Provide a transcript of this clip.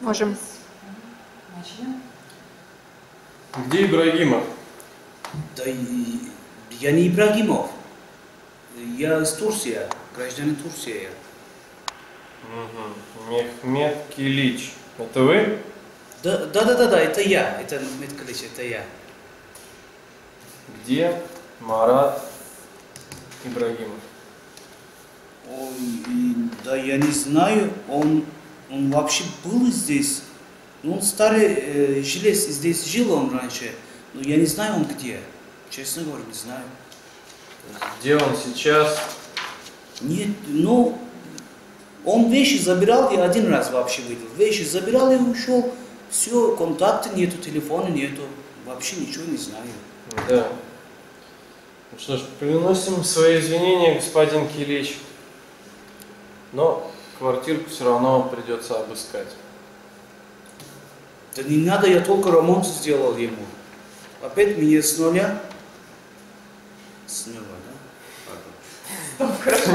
Можем. Начнем. Где Ибрагимов? Да я не Ибрагимов. Я из Турции, гражданин Турции. Угу. Мехмед Килич. Это вы? Да, да, да, да, да, это я, это Мехмед Калич, это я. Где Марат Ибрагимов? Ой, да я не знаю, он, он вообще был здесь. Ну, он старый э, жилец, здесь жил он раньше, но я не знаю он где. Честно говоря, не знаю. Где он сейчас? Нет, ну, он вещи забирал и один раз вообще выйдел. Вещи забирал и ушел. Все, контакта нету, телефона нету. Вообще ничего не знаю. Да. Ну что ж, приносим свои извинения, господин Килич. Но квартирку все равно придется обыскать. Да не надо, я только ремонт сделал ему. Опять мне с нуля? С нуля, да? Пардон. Хорошо.